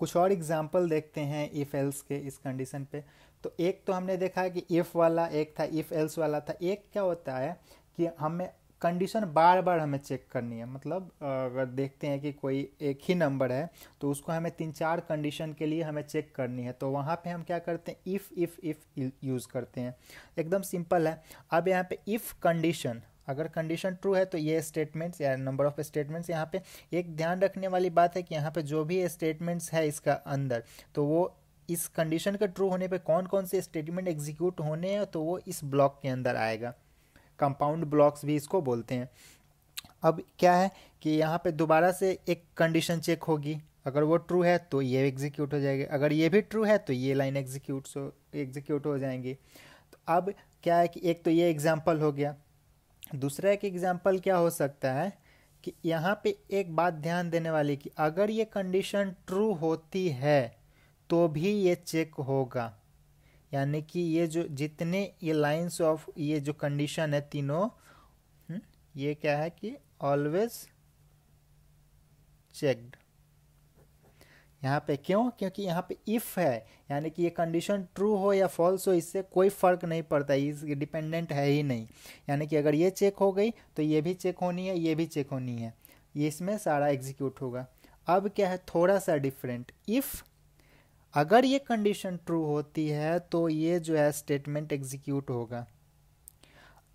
कुछ और एग्ज़ाम्पल देखते हैं इफ़ एल्स के इस कंडीशन पे। तो एक तो हमने देखा है कि इफ़ वाला एक था इफ़ एल्स वाला था। एक क्या होता है कि हमें कंडीशन बार बार हमें चेक करनी है। मतलब अगर देखते हैं कि कोई एक ही नंबर है तो उसको हमें तीन चार कंडीशन के लिए हमें चेक करनी है। तो वहाँ पे हम क्या करते हैं? इफ़ इफ़ इफ़ यूज़ करते हैं। एकदम सिंपल है। अब यहाँ पे इफ़ कंडीशन अगर कंडीशन ट्रू है तो ये स्टेटमेंट्स या नंबर ऑफ़ स्टेटमेंट्स यहाँ पे एक ध्यान रखने वाली बात है कि यहाँ पे जो भी स्टेटमेंट्स है इसका अंदर तो वो इस कंडीशन का ट्रू होने पे कौन कौन से स्टेटमेंट एग्जीक्यूट होने हैं तो वो इस ब्लॉक के अंदर आएगा। कंपाउंड ब्लॉक्स भी इसको बोलते हैं। अब क्या है कि यहाँ पे दोबारा से एक कंडीशन चेक होगी। अगर वो ट्रू है तो ये एग्जीक्यूट हो जाएगी। अगर ये भी ट्रू है तो ये लाइन एग्जीक्यूट हो एग्जीक्यूट हो जाएँगी। तो अब क्या है कि एक तो ये एग्ज़ाम्पल हो गया। दूसरा एक एग्ज़ाम्पल क्या हो सकता है कि यहाँ पे एक बात ध्यान देने वाली कि अगर ये कंडीशन ट्रू होती है तो भी ये चेक होगा। यानी कि ये जो जितने ये लाइंस ऑफ़ ये जो कंडीशन है तीनों हम्म, ये क्या है कि ऑलवेज चेक्ड यहाँ पे क्यों? क्योंकि यहाँ पे इफ़ है। यानी कि ये कंडीशन ट्रू हो या फॉल्स हो, इससे कोई फ़र्क नहीं पड़ता, इस डिपेंडेंट है ही नहीं। यानी कि अगर ये चेक हो गई तो ये भी चेक होनी है, ये भी चेक होनी है। ये इसमें सारा एग्जीक्यूट होगा। अब क्या है? थोड़ा सा डिफरेंट इफ़ अगर ये कंडीशन ट्रू होती है तो ये जो है स्टेटमेंट एग्जीक्यूट होगा।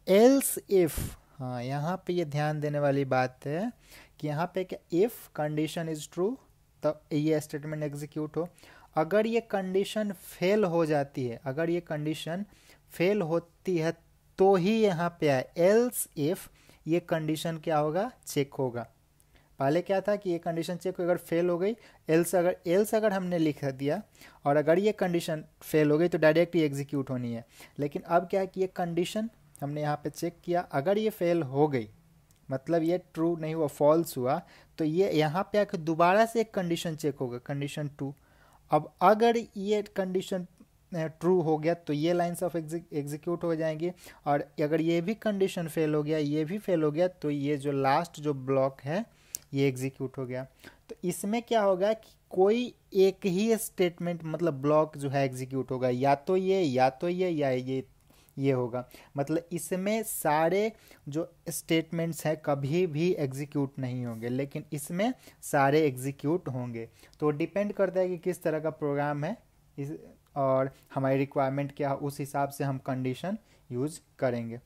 एल्स इफ़ हाँ यहाँ पे ये ध्यान देने वाली बात है कि यहाँ पे क्या इफ़ कंडीशन इज़ ट्रू तो ये स्टेटमेंट एग्जीक्यूट हो। अगर ये कंडीशन फेल हो जाती है, अगर ये कंडीशन फेल होती है तो ही यहाँ पे आए एल्स इफ़ ये कंडीशन क्या होगा? चेक होगा। पहले क्या था कि ये कंडीशन चेक अगर फेल हो गई एल्स अगर एल्स अगर हमने लिख दिया, और अगर ये कंडीशन फेल हो गई तो डायरेक्ट ही एग्जीक्यूट होनी है। लेकिन अब क्या है कि ये कंडीशन हमने यहाँ पे चेक किया। अगर ये फेल हो गई मतलब ये ट्रू नहीं हुआ फॉल्स हुआ तो ये यहाँ पे आकर दोबारा से एक कंडीशन चेक होगा कंडीशन टू अब अगर ये कंडीशन ट्रू हो गया तो ये लाइन्स ऑफ़ एग्जीक्यूट हो जाएँगे, और अगर ये भी कंडीशन फेल हो गया, ये भी फेल हो गया तो ये जो लास्ट जो ब्लॉक है, ये एग्जीक्यूट हो गया। तो इसमें क्या होगा कि कोई एक ही स्टेटमेंट मतलब ब्लॉक जो है एग्जीक्यूट होगा, या तो ये, या तो ये, या ये ये होगा। मतलब इसमें सारे जो स्टेटमेंट्स हैं, कभी भी एग्जीक्यूट नहीं होंगे, लेकिन इसमें सारे एग्जीक्यूट होंगे। तो डिपेंड करता है कि किस तरह का प्रोग्राम है, इस, और हमारी रिक्वायरमेंट क्या है, उस हिसाब से हम कंडीशन यूज़ करेंगे।